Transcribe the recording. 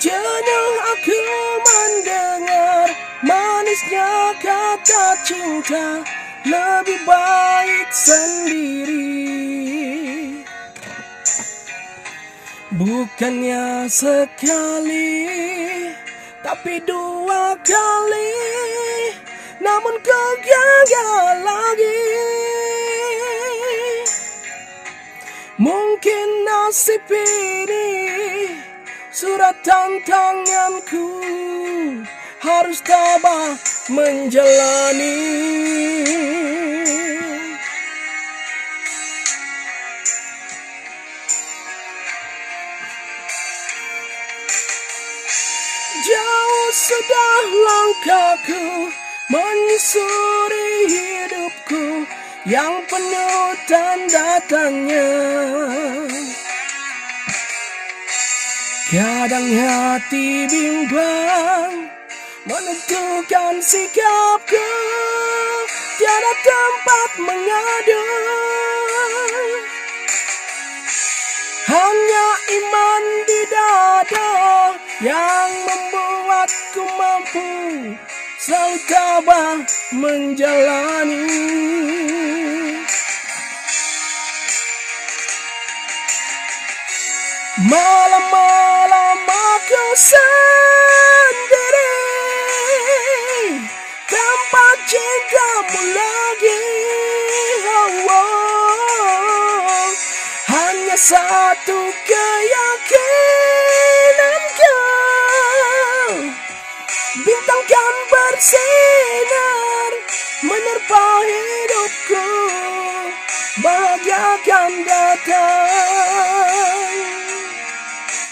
aku mendengar manisnya kata cinta. Lebih baik sendiri. Bukannya sekali Tapi dua kali. Namun kau gagal lagi. Mungkin nasib ini Surat tantanganku Harus tabah menjalani Jauh sudah langkahku menyusuri hidupku yang penuh tanda tanya. Kadang hati bimbang menentukan sikapku tiada tempat mengadu. Hanya iman di dada yang membuatku mampu selalu tabah menjalani. Aku sendiri tanpa cintamu lagi. Oh, oh. Hanya satu keyakinanku Bintang kan bersinar menerpa hidupku Bahagia akan datang